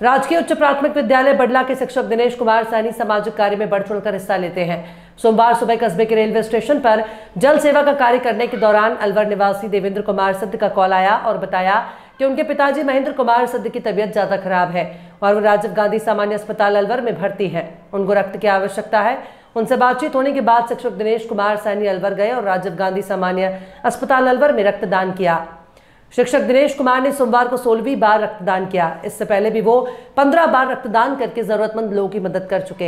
राजकीय उच्च प्राथमिक विद्यालय बडला के शिक्षक दिनेश कुमार सैनी सामाजिक कार्य में बढ़ चढ़कर हिस्सा लेते हैं। सोमवार सुबह कस्बे के रेलवे स्टेशन पर जल सेवा का कार्य करने के दौरान अलवर निवासी देवेंद्र कुमार सिद्ध का कॉल आया और बताया कि उनके पिताजी महेंद्र कुमार सिद्ध की तबीयत ज़्यादा खराब है और वो राजीव गांधी सामान्य अस्पताल अलवर में भर्ती है। उनको रक्त की आवश्यकता है। उनसे बातचीत होने के बाद शिक्षक दिनेश कुमार सैनी अलवर गए और राजीव गांधी सामान्य अस्पताल अलवर में रक्तदान किया। शिक्षक दिनेश कुमार ने सोमवार को सोलहवीं बार रक्तदान किया। इससे पहले भी वो पंद्रह बार रक्तदान करके जरूरतमंद लोगों की मदद कर चुके